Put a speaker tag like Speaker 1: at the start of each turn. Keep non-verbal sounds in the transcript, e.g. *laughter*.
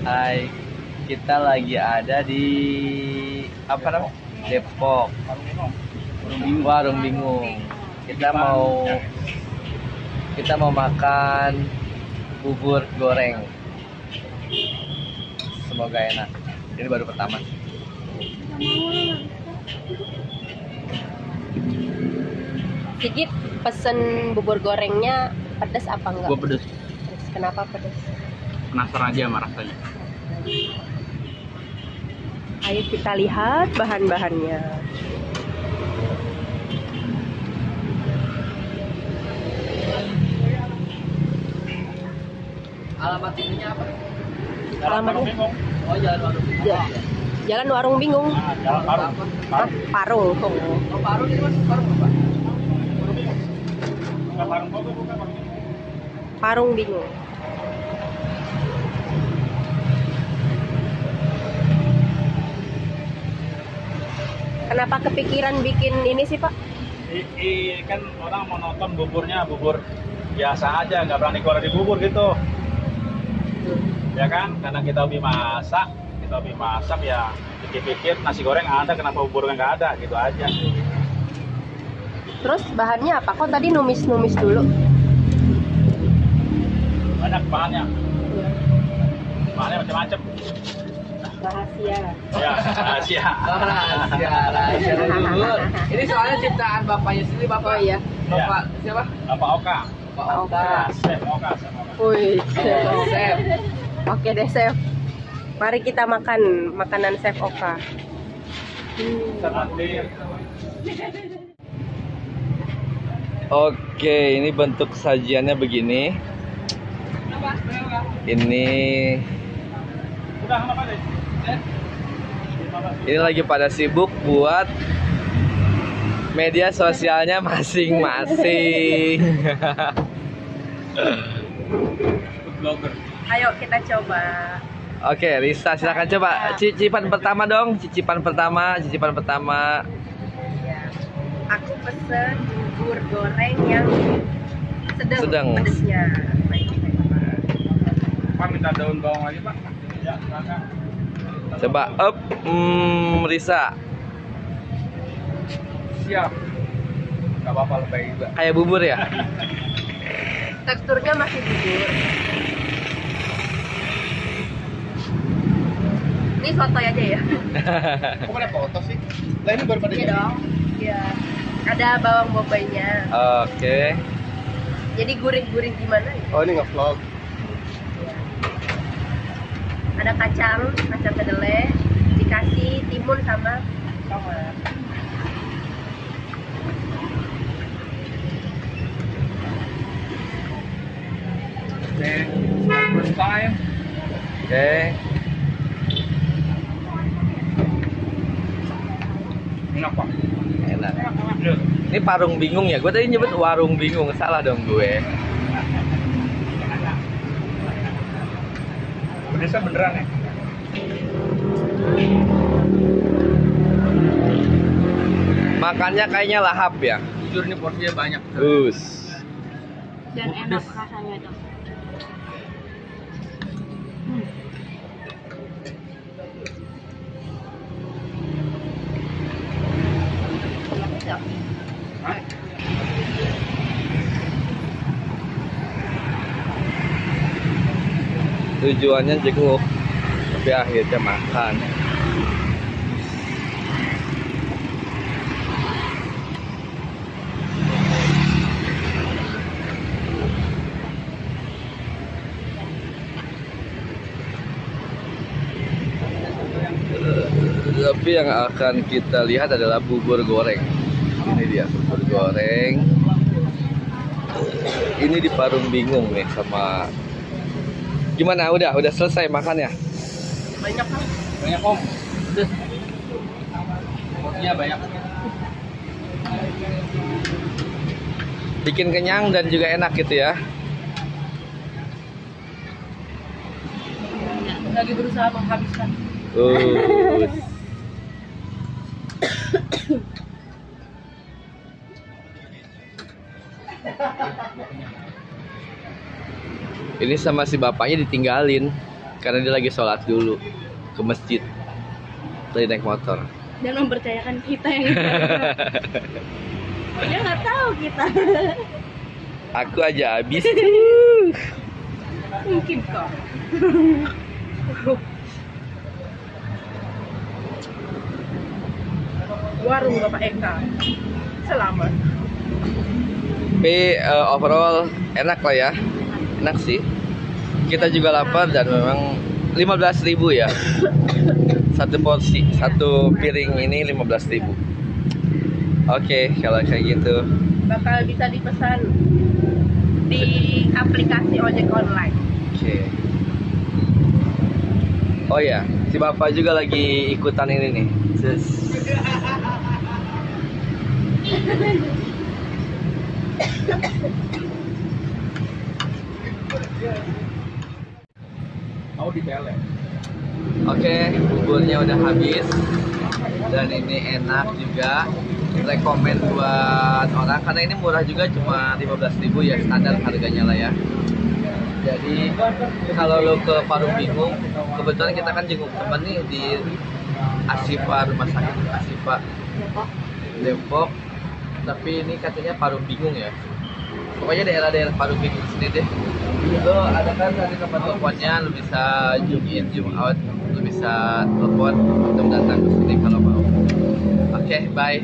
Speaker 1: Hai, kita lagi ada di apa namanya? Depok. Warung Bingung. Kita mau kita mau makan bubur goreng. Semoga enak. Ini baru pertama.
Speaker 2: Sigit pesen bubur gorengnya pedas apa enggak?
Speaker 3: Gue pedes,
Speaker 2: Pedas. Kenapa pedas?
Speaker 3: Penasaran aja sama rasanya.
Speaker 2: Ayo kita lihat bahan-bahannya.
Speaker 1: Alamat ininya apa?
Speaker 2: Alamatnya
Speaker 1: Oh, Jalan Warung Bingung.
Speaker 2: Ja- Jalan Warung Bingung.
Speaker 3: Jalan Parung.
Speaker 2: Parung. Oh.
Speaker 1: Oh, Parung ini Mas, Parung apa?
Speaker 3: Parung Bogor bukan Parung.
Speaker 2: Parung Bingung. Kenapa kepikiran bikin ini sih Pak?
Speaker 3: I, i- kan orang mau nonton buburnya bubur biasa aja, nggak berani keluar di bubur gitu. Ya kan, karena kita hobi masak, kita hobi masak ya pikir-pikir nasi goreng ada, kenapa buburnya nggak ada, gitu aja.
Speaker 2: Terus bahannya apa? Kok tadi numis-numis dulu?
Speaker 3: Banyak bahannya, bahannya macam-macam.
Speaker 2: Rahasia.
Speaker 3: Ya, rahasia.
Speaker 1: Oh, rahasia, rahasia dulu. *laughs* Ini soalnya ciptaan bapaknya sendiri, Bapak.
Speaker 2: Oh iya.
Speaker 1: Bapak siapa?
Speaker 3: Bapak Oka.
Speaker 1: Pak
Speaker 2: Pak
Speaker 1: Oka.
Speaker 3: Chef Oka, Chef Oka.
Speaker 2: Wih,
Speaker 1: Oh, Chef.
Speaker 2: Oke deh, Chef. Mari kita makan makanan Chef Oka.
Speaker 3: Seperti
Speaker 1: Oke, ini bentuk sajiannya begini. Ini
Speaker 3: Udah, apa deh?
Speaker 1: Ini lagi pada sibuk buat media sosialnya masing-masing.
Speaker 3: Blogger.
Speaker 2: Ayo kita coba.
Speaker 1: Oke, Risa silakan coba cicipan pertama dong, cicipan pertama, cicipan pertama.
Speaker 2: Ya. Aku pesen bubur goreng yang sedang,
Speaker 1: Sedang.
Speaker 2: pedesnya. Baik.
Speaker 3: Pak minta daun bawang lagi, Pak. Ya, silakan.
Speaker 1: Coba up, hmm, Risa.
Speaker 3: Siap. Gak apa-apa lebih juga.
Speaker 1: Kayak bubur ya? *laughs*
Speaker 2: Teksturnya masih bubur. Ini sotoy aja ya? *laughs*
Speaker 3: Kok pada foto sih? Lah ini baru pada
Speaker 2: Iya dong. Iya. Ada bawang bombaynya.
Speaker 1: Oke.
Speaker 2: Jadi gurih-gurih gimana ya?
Speaker 3: Oh ini nge-vlog.
Speaker 2: Ada kacang, kacang kedelai, dikasih timun sama tomat.
Speaker 3: Oke, first time.
Speaker 1: Oke.
Speaker 3: Enak Pak.
Speaker 1: Enak. Ini parung bingung ya? Gue tadi nyebut warung bingung, salah dong gue.
Speaker 3: Pedesnya beneran ya?
Speaker 1: Makannya kayaknya lahap ya.
Speaker 3: Jujur ini porsinya banyak.
Speaker 1: Us.
Speaker 2: Dan enak rasanya tuh.
Speaker 1: Tujuannya jenguk, tapi akhirnya makan. Tapi yang akan kita lihat adalah bubur goreng. Ini dia bubur goreng. Ini di Parung Bingung nih sama Gimana? Udah, udah selesai makannya?
Speaker 2: Banyak kan?
Speaker 3: Banyak om. Porsinya banyak.
Speaker 1: Bikin kenyang dan juga enak gitu ya.
Speaker 2: Lagi berusaha menghabiskan.
Speaker 1: Uh. Ini sama si bapaknya ditinggalin. karena dia lagi sholat dulu ke masjid tadi naik motor
Speaker 2: Dan mempercayakan kita yang *laughs* Dia nggak tahu kita.
Speaker 1: aku aja habis
Speaker 2: Mungkin kok. Warung Bapak Eka. Selamat.
Speaker 1: tapi eh, overall enak lah ya enak sih. Kita juga lapar dan memang 15.000 ya. *laughs* Satu porsi satu piring ini 15.000 oke kalau kayak gitu.
Speaker 2: Bakal bisa dipesan di aplikasi ojek online.
Speaker 1: oke. Oh ya si bapak juga lagi ikutan ini nih. Sus. *laughs*
Speaker 3: Mau.
Speaker 1: Oke, buburnya udah habis dan ini enak juga. Rekomen buat orang karena ini murah juga cuma 15.000 ya standar harganya lah ya. Jadi kalau lo ke Parung Bingung, kebetulan kita kan jenguk temen nih di Asifa rumah sakit Asifa Depok. Tapi ini katanya Parung Bingung ya. Pokoknya daerah-daerah Bingung sini deh. Lo ada kan tadi nomor teleponnya, lo bisa zoom in, zoom out, lo bisa telepon untuk datang ke sini kalau mau. Oke, bye.